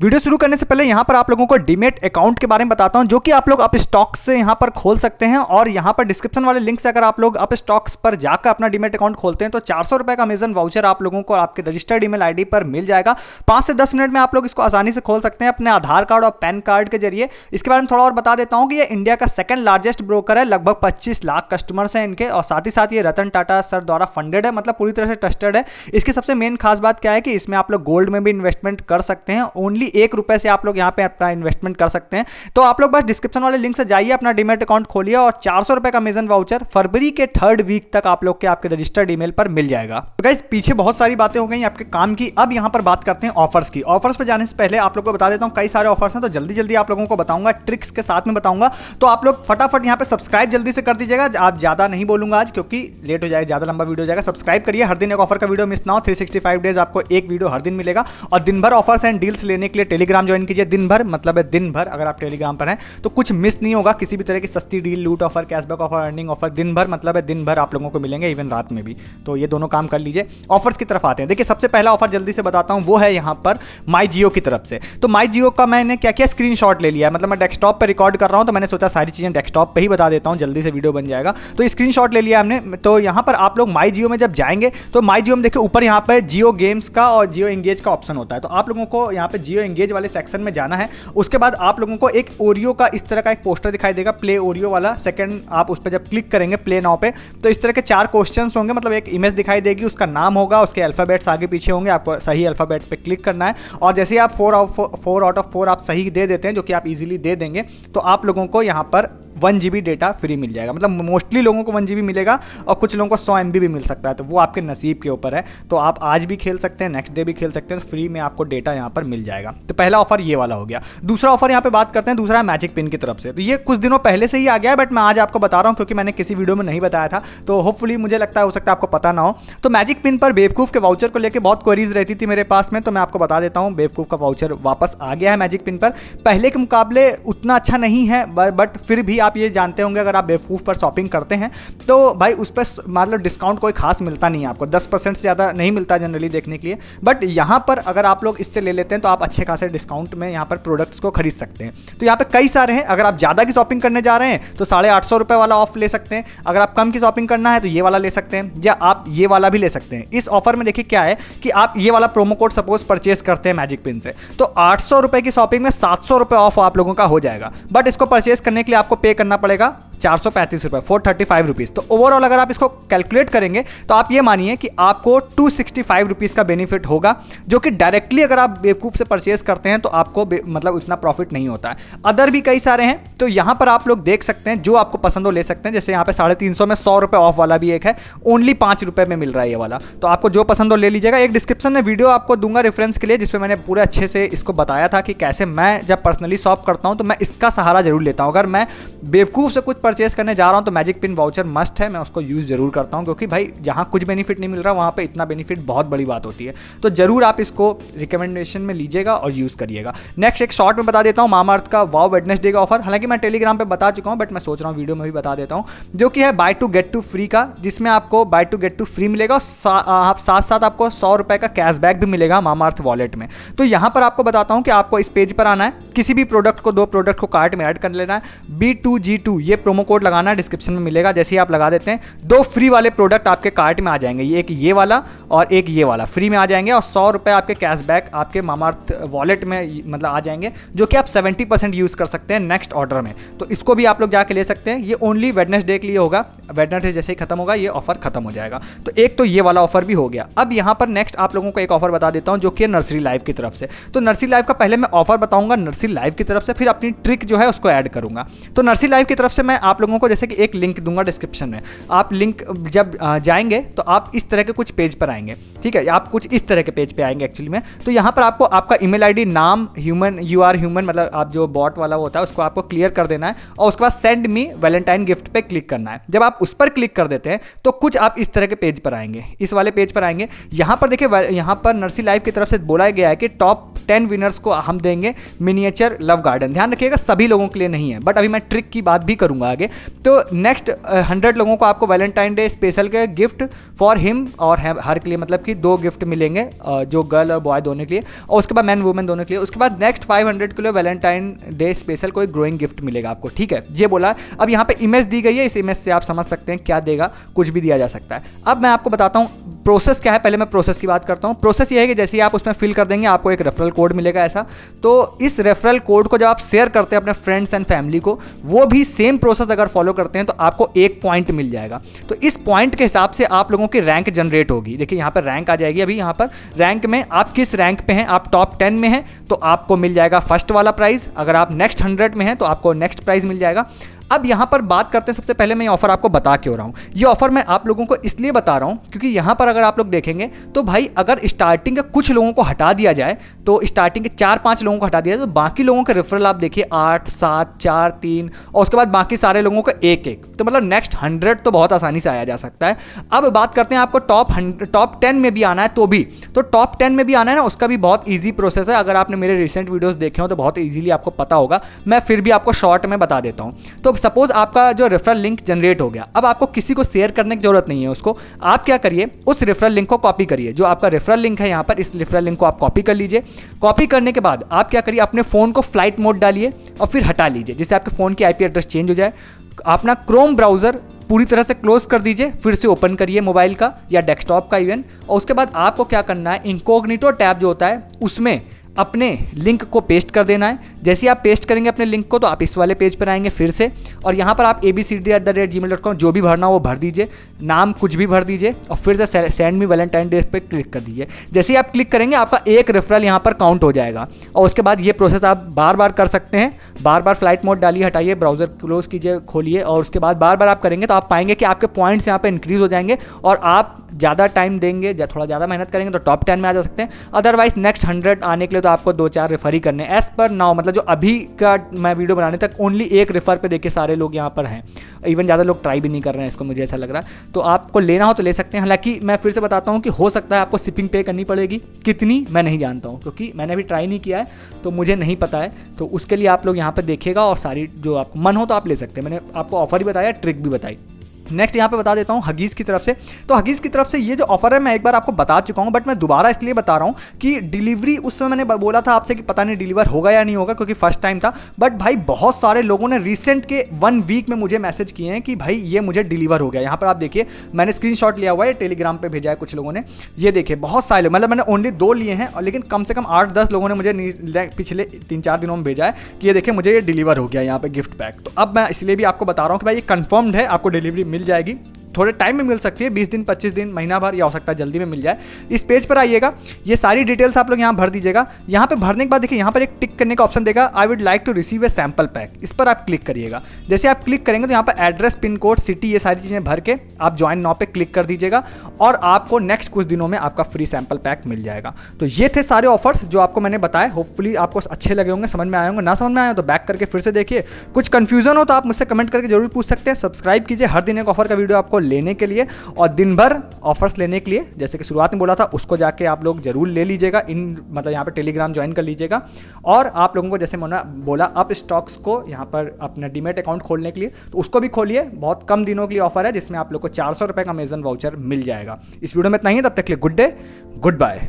Video शुरू करने से पहले यहाँ पर आप लोगों को डीमेट अकाउंट के बारे में बताता हूँ, जो कि आप लोग अप स्टॉक्स से यहाँ पर खोल सकते हैं और यहाँ पर डिस्क्रिप्शन वाले लिंक से अगर आप लोग अप स्टॉक्स पर जाकर अपना डीमेट अकाउंट खोलते हैं तो चार सौ का अमेजन वाउचर आप लोगों को आपके रजिस्टर्ड ईमेल आईडी पर मिल जाएगा। पाँच से दस मिनट में आप लोग इसको आसानी से खोल सकते हैं अपने आधार कार्ड और पैन कार्ड के ज़रिए। इसके बारे में थोड़ा और बता देता हूँ कि ये इंडिया का सेकंड लार्जेस्ट ब्रोकर है, लगभग पच्चीस लाख कस्टमर्स हैं इनके और साथ ही साथ ये रतन टाटा सर द्वारा फंडेड है मतलब पूरी तरह से ट्रस्टेड है। इसकी सबसे मेन खास बात क्या है कि इसमें आप लोग गोल्ड में भी इन्वेस्टमेंट कर सकते हैं ओनली एक रुपए से आप लोग यहाँ पे अपना इन्वेस्टमेंट कर सकते हैं। तो आप लोग बस डिस्क्रिप्शन वाले लिंक से जाइए, अपना डिमेट अकाउंट खोलिए और चार सौ रुपए का अमेजन वाउचर फरवरी के थर्ड वीक तक आप लोग के आपके रजिस्टर्ड ईमेल पर मिल जाएगा। तो गाइज़ पीछे बहुत सारी बातें हो गई आपके काम की। अब यहाँ पर बात करते हैं ऑफर्स की। ऑफर्स पर जाने से पहले आप लोग को बता देता हूँ, कई सारे ऑफर्स हैं तो जल्दी जल्दी आप लोगों को बताऊँगा ट्रिक्स के साथ में बताऊँगा। तो आप लोग फटाफट यहाँ पे सब्सक्राइब जल्दी से कर दीजिएगा। आप ज़्यादा नहीं बोलूँगा आज, क्योंकि लेट हो जाएगा ज़्यादा लंबा वीडियो हो जाएगा। सब्सक्राइब करिए, हर दिन एक ऑफ़र का वीडियो मिस ना हो। 365 डेज़ आपको एक वीडियो हर दिन मिलेगा। और दिन भर ऑफर्स एंड डील्स लेने के लिए टेलीग्राम ज्वाइन कीजिए दिन भर मतलब है दिन भर अगर आप टेलीग्राम पर हैं तो कुछ मिस नहीं होगा, किसी भी तरह की सस्ती डील, लूट, offer cashback offer earning offer दिन भर मतलब है दिन भर आप लोगों को मिलेंगे इवन रात में भी। तो ये दोनों काम कर लीजिए। ऑफर्स की तरफ़ आते हैं। देखिए, सबसे पहला ऑफ़र जल्दी से बताता हूँ, वो है यहाँ पर माई जियो की तरफ़ से। तो माई जियो का मैंने क्या किया स्क्रीन ले लिया मतलब मैं डेस्कटॉप पर रिकॉर्ड कर रहा हूँ तो मैंने सोचा सारी चीज़ें डेस्कटॉप पर ही बता देता हूँ, जल्दी से वीडियो बन जाएगा। तो स्क्रीन ले लिया हमने। तो यहाँ पर आप लोग माई जियो में जब जाएँगे तो माई जियो में देखिए, ऊपर यहाँ पर जियो गेम्स का और जियो एंगेज का ऑप्शन होता है। तो आप लोगों को यहाँ पे जियो एंगेज वाले सेक्शन में जाना है। उसके बाद आप लोगों को एक ओरियो का इस तरह का एक पोस्टर दिखाई देगा प्ले ओरियो वाला। सेकंड आप उस पर जब क्लिक करेंगे प्ले नाउ पे तो इस तरह के चार क्वेश्चन होंगे। मतलब एक इमेज दिखाई देगी, उसका नाम होगा, उसके अल्फाबेट्स आगे पीछे होंगे, आपको सही अल्फ़ाबेट पर क्लिक करना है। और जैसे ही आप four out four out of four आप सही दे देते हैं, जो कि आप इजिली दे देंगे तो आप लोगों को यहाँ पर वन जी डेटा फ्री मिल जाएगा। मतलब मोस्टली लोगों को वन जी मिलेगा और कुछ लोगों को सौ एम भी मिल सकता है तो वो आपके नसीब के ऊपर है। तो आप आज भी खेल सकते हैं नेक्स्ट डे भी खेल सकते हैं तो फ्री में आपको डेटा यहाँ पर मिल जाएगा। तो पहला ऑफ़र ये वाला हो गया। दूसरा ऑफ़र यहाँ पे बात करते हैं, दूसरा है मैजिक पिन की तरफ़ से। तो ये कुछ दिनों पहले से ही आ गया है बट मैं आज आपको बता रहा हूँ, क्योंकि मैंने किसी वीडियो में नहीं बताया था। तो होपफुली मुझे लगता है, हो सकता है आपको पता ना हो। तो मैजिक पिन पर बेवकूफ़ के वाउचर को लेकर बहुत क्वेरीज रहती थी मेरे पास में तो मैं आपको बता देता हूँ, बेवकूफ़ का वाउचर वापस आ गया है मैजिक पिन पर। पहले के मुकाबले उतना अच्छा नहीं है बट फिर भी आप ये जानते होंगे, अगर आप बेवकूफ़ पर शॉपिंग करते हैं तो भाई उस पर मतलब डिस्काउंट कोई खास मिलता नहीं है आपको। दस परसेंट से ज़्यादा नहीं मिलता जनरली देखने के लिए। बट यहाँ पर अगर आप लोग इससे ले लेते हैं तो आप अच्छे खासे डिस्काउंट में यहाँ पर प्रोडक्ट्स को खरीद सकते हैं। तो यहाँ पे कई सारे हैं। अगर आप ज़्यादा की शॉपिंग करने जा रहे हैं तो साढ़े आठ सौ रुपये वाला ऑफ़ ले सकते हैं। अगर आप कम की शॉपिंग करना है तो ये वाला ले सकते हैं। या आप ये वाला भी ले सकते हैं। इस ऑफ़र में देखिए क्या है कि आप ये वाला प्रोमो कोड सपोज़ परचेज करते हैं मैजिक पिन से। तो आठ सौ की शॉपिंग में सात सौ ऑफ़ आप लोगों का हो जाएगा। बट इसको परचेज करने के लिए आपको पे करना पड़ेगा। चार सौ पैंतीस रुपए फोर थर्टी फाइव रुपीज़ तो ओवरऑल अगर आप इसको कैलकुलेट करेंगे तो आप ये मानिए कि आपको टू सिक्सटी फाइव रुपीज़ का बेनिफिट होगा, जो कि डायरेक्टली अगर आप बेवकूफ़ से परचेज करते हैं तो आपको मतलब उतना प्रॉफिट नहीं होता है। अदर भी कई सारे हैं तो यहाँ पर आप लोग देख सकते हैं, जो आपको पसंद हो ले सकते हैं। जैसे यहाँ पे साढ़े तीन सौ में सौ रुपए ऑफ़ वाला भी एक है ओनली पाँच रुपए में मिल रहा है ये वाला। तो आपको जो पसंद हो ले लीजिएगा। एक डिस्क्रिप्शन में वीडियो आपको दूँगा रेफरेंस के लिए, जिसमें मैंने पूरे अच्छे से इसको बताया था कि कैसे मैं जब पर्सनली शॉप करता हूँ तो मैं इसका सहारा ज़रूर लेता हूँ। अगर मैं बेवकूफ़ से कुछ परचेज करने जा रहा हूँ तो मैजिक पिन वाउचर मस्ट है। मैं उसको यूज़ ज़रूर करता हूँ, क्योंकि भाई, जहाँ कुछ बेनिफिट नहीं मिल रहा, वहाँ पे इतना बेनिफिट बहुत बड़ी बात होती है। तो ज़रूर आप इसको रिकमेंडेशन में लीजिएगा और यूज़ करिएगा। नेक्स्ट एक शॉर्ट में बता देता हूँ मामार्थ का वाव वेडनेसडे का ऑफ़र हालाँकि मैं टेलीग्राम पे बता चुका हूँ बट मैं सोच रहा हूँ वीडियो में भी बता देता हूँ, जो कि है buy two get two free का, जिसमें आपको buy two get two free मिलेगा और आप साथ साथ आपको सौ रुपए का कैशबैक भी मिलेगा मामार्थ वॉलेट में। तो यहाँ पर आपको बताता हूँ कि आपको इस पेज पर आना है। किसी भी प्रोडक्ट को, दो प्रोडक्ट को कार्ट में ऐड कर लेना है। बी टू जी टू ये प्रोमो कोड लगाना डिस्क्रिप्शन में मिलेगा, जैसे ही आप लगा देते हैं, दो फ्री वाले प्रोडक्ट आपके कार्ट में आ जाएँगे। ये एक ये वाला और एक ये वाला। फ्री में आ जाएँगे और सौ रुपए आपके कैशबैक आपके मामार्थ वॉलेट में मतलब आ जाएँगे, जो कि आप सेवेंटी परसेंट यूज़ कर सकते हैं नेक्स्ट ऑर्डर में। तो इसको भी आप लोग जाके ले सकते हैं। ये ओनली वेडनेसडे के लिए होगा। वेडनेसडे जैसे ही खत्म होगा, ये ऑफ़र खत्म हो जाएगा। तो एक तो ये वाला ऑफ़र भी हो गया। अब यहाँ पर नेक्स्ट आप लोगों को एक ऑफ़र बता देता हूँ, जो कि नर्सरी लाइव की तरफ़ से। तो नर्सरी लाइव का पहले मैं ऑफ़र बताऊँगा नर्सरी लाइव की तरफ़ से, फिर अपनी ट्रिक जो है उसको ऐड करूँगा। तो नर्सरी लाइव की तरफ़ से मैं आप लोगों को जैसे कि एक लिंक दूँगा डिस्क्रिप्शन में। आप लिंक जब जाएँगे तो आप इस तरह के कुछ पेज पर आएँगे। ठीक है? आप कुछ इस तरह के पेज पे आएँगे एक्चुअली में। तो यहाँ पर आपको आपका ईमेल आईडी नाम ह्यूमन यू आर ह्यूमन मतलब आप जो बॉट वाला होता है, उसको आपको क्लियर कर देना है और उसके बाद सेंड मी वैलेंटाइन गिफ्ट पे क्लिक करना है। जब आप उस पर क्लिक कर देते हैं तो कुछ आप इस तरह के पेज पर आएँगे। इस वाले पेज पर आएँगे। यहाँ पर देखिए यहाँ पर नर्सी लाइव की तरफ़ से बोला गया है कि टॉप टेन विनर्स को हम देंगे। मिनिएचर लव गार्डन ध्यान रखिएगा, सभी लोगों के लिए नहीं है बट अभी मैं ट्रिक की बात भी करूँगा आगे। तो नेक्स्ट हंड्रेड लोगों को आपको वैलेंटाइन डे स्पेशल के गिफ्ट फॉर हिम और हर के लिए मतलब कि दो गिफ्ट मिलेंगे जो गर्ल और बॉय दोनों के लिए। और उसके बाद मैन वुमेन दोनों के लिए। उसके बाद नेक्स्ट 500 के लिए वैलेंटाइन डे स्पेशल कोई ग्रोइंग गिफ्ट मिलेगा आपको, ठीक है? ये बोला, अब यहाँ पे इमेज दी गई है, इस इमेज से आप समझ सकते हैं क्या देगा, कुछ भी दिया जा सकता है। अब मैं आपको बताता हूँ प्रोसेस क्या है, पहले मैं प्रोसेस की बात करता हूँ। प्रोसेस ये है कि जैसे ही आप उसमें फिल कर देंगे, आपको एक रेफरल कोड मिलेगा ऐसा। तो इस रेफरल कोड को जब आप शेयर करते हैं अपने फ्रेंड्स एंड फैमिली को, वो भी सेम प्रोसेस अगर फॉलो करते हैं तो आपको एक पॉइंट मिल जाएगा। तो इस पॉइंट के हिसाब से आप लोगों की रैंक जनरेट होगी। देखिए, यहाँ पर रैंक आ जाएगी अभी, यहाँ पर। रैंक में आप किस रैंक पे हैं? आप टॉप टेन में हैं तो आपको मिल जाएगा फ़र्स्ट वाला प्राइज अगर आप नेक्स्ट हंड्रेड में हैं तो आपको नेक्स्ट प्राइज मिल जाएगा। अब यहाँ पर बात करते हैं, सबसे पहले मैं ऑफ़र आपको बता के हो रहा हूँ? ये ऑफ़र मैं आप लोगों को इसलिए बता रहा हूँ क्योंकि यहाँ पर अगर आप लोग देखेंगे तो भाई अगर स्टार्टिंग के कुछ लोगों को हटा दिया जाए तो स्टार्टिंग के चार पाँच लोगों को हटा दिया जाए तो बाकी लोगों के रेफरल आप देखिए, आठ, सात, चार, तीन, और उसके बाद बाकी सारे लोगों का एक एक। तो मतलब नेक्स्ट हंड्रेड तो बहुत आसानी से आया जा सकता है। अब बात करते हैं आपको टॉप टॉप टेन में भी आना है तो भी। तो टॉप टेन में भी आना है ना, उसका भी बहुत ईजी प्रोसेस है। अगर आपने मेरे रिसेंट वीडियोज़ देखे हो तो बहुत ईजिली आपको पता होगा। मैं फिर भी आपको शॉर्ट में बता देता हूँ। तो सपोज़ आपका जो रेफरल लिंक जनरेट हो गया, अब आपको किसी को शेयर करने की ज़रूरत नहीं है उसको। आप क्या करिए, उस रेफरल लिंक को कॉपी करिए। जो आपका रेफरल लिंक है यहाँ पर, इस रेफरल लिंक को आप कॉपी कर लीजिए। कॉपी करने के बाद आप क्या करिए, अपने फ़ोन को फ़्लाइट मोड डालिए और फिर हटा लीजिए, जिससे आपके फ़ोन की आईपी एड्रेस चेंज हो जाए। अपना क्रोम ब्राउज़र पूरी तरह से क्लोज कर दीजिए, फिर से ओपन करिए मोबाइल का या डेस्कटॉप का इवन और उसके बाद आपको क्या करना है इनकोग्निटो टैब जो होता है, उसमें अपने लिंक को पेस्ट कर देना है। जैसे आप पेस्ट करेंगे अपने लिंक को तो आप इस वाले पेज पर आएँगे फिर से। और यहाँ पर आप A B C D at the rate gmail dot com जो भी भरना हो वो भर दीजिए। नाम कुछ भी भर दीजिए और फिर से सेंड मी वैलेंटाइन डे पर क्लिक कर दीजिए। जैसे ही आप क्लिक करेंगे, आपका एक रेफरल यहाँ पर काउंट हो जाएगा। और उसके बाद ये प्रोसेस आप बार बार कर सकते हैं। बार बार फ़्लाइट मोड डालिए, हटाइए ब्राउज़र क्लोज कीजिए, खोलिए और उसके बाद बार बार आप करेंगे तो आप पाएँगे कि आपके पॉइंट्स यहाँ पर इंक्रीज हो जाएँगे और आप ज़्यादा टाइम देंगे या थोड़ा ज़्यादा मेहनत करेंगे तो टॉप टेन में आ जा सकते हैं। अदरवाइज़ नेक्स्ट हंड्रेड आने के लिए तो आपको दो चार रेफर ही करने एज पर नाउ मतलब जो अभी का मैं वीडियो बनाने तक ओनली एक रेफर पे देखिए सारे लोग यहाँ पर हैं। इवन ज़्यादा लोग ट्राई भी नहीं कर रहे हैं, इसको मुझे ऐसा लग रहा है। तो आपको लेना हो तो ले सकते हैं। हालाँकि मैं फिर से बताता हूँ कि हो सकता है आपको शिपिंग पे करनी पड़ेगी। कितनी? मैं नहीं जानता हूँ, क्योंकि मैंने अभी ट्राई नहीं किया है तो मुझे नहीं पता है। तो उसके लिए आप लोग यहाँ पर देखिएगा और सारी जो आपको मन हो तो आप ले सकते हैं। मैंने आपको ऑफ़र भी बताया ट्रिक भी बताई। नेक्स्ट यहाँ पे बता देता हूँ हगीज की तरफ़ से। तो हगीज की तरफ़ से ये जो ऑफ़र है, मैं एक बार आपको बता चुका हूँ बट मैं दोबारा इसलिए बता रहा हूँ कि डिलीवरी उस समय मैंने बोला था आपसे कि पता नहीं डिलीवर होगा या नहीं होगा, क्योंकि फ़र्स्ट टाइम था। बट भाई, बहुत सारे लोगों ने रिसेंट के वन वीक में मुझे मैसेज किए हैं कि भाई, ये मुझे डिलीवर हो गया। यहाँ पर आप देखिए, मैंने स्क्रीन लिया हुआ है टेलीग्राम पर भेजा है कुछ लोगों ने। ये देखिए, बहुत सारे मतलब मैंने ओनली दो लिए हैं लेकिन कम से कम आठ दस लोगों ने मुझे पिछले तीन चार दिनों में भेजा है कि ये देखिए, मुझे ये डिलीवर हो गया यहाँ पे गिफ्ट पैक तो अब मैं इसलिए भी आपको बता रहा हूँ कि भाई, ये कन्फर्म्ड है, आपको डिलीवरी मिल जाएगी। थोड़े टाइम में मिल सकती है, बीस दिन, पच्चीस दिन, महीना भर या हो सकता है जल्दी में मिल जाए। इस पेज पर आइएगा, ये सारी डिटेल्स आप लोग यहाँ भर दीजिएगा। यहाँ पर भरने के बाद देखिए, यहाँ पर एक टिक करने का ऑप्शन देगा I would like to receive a sample pack इस पर आप क्लिक करिएगा। जैसे आप क्लिक करेंगे तो यहाँ पर एड्रेस पिन कोड सिटी ये सारी चीज़ें भर के आप ज्वाइन नाव पर क्लिक कर दीजिएगा और आपको नेक्स्ट कुछ दिनों में आपका फ्री सैंपल पैक मिल जाएगा। तो ये थे सारे ऑफर्स जो आपको मैंने बताए। होपफुली आपको अच्छे लगे होंगे, समझ में आए होंगे, ना समझ में आए तो बैक करके फिर से देखिए। कुछ कंफ्यूजन हो तो आप मुझसे कमेंट करके ज़रूर पूछ सकते हैं। सब्सक्राइब कीजिए। हर दिन एक ऑफ़र का वीडियो आपको लेने के लिए और दिन भर ऑफर्स लेने के लिए, जैसे कि शुरुआत में बोला था, उसको जाके आप लोग ज़रूर ले लीजिएगा, इन मतलब यहाँ पर टेलीग्राम ज्वाइन कर लीजिएगा। और आप लोगों को जैसे मैंने, बोला अप स्टॉक्स को यहाँ पर अपना डीमेट अकाउंट खोलने के लिए तो उसको भी खोलिए। बहुत कम दिनों के लिए ऑफ़र है, जिसमें आप लोग को चार सौ रुपये का अमेजन वाउचर मिल जाएगा। इस वीडियो में इतना ही, तब तक के लिए गुड डे गुड बाय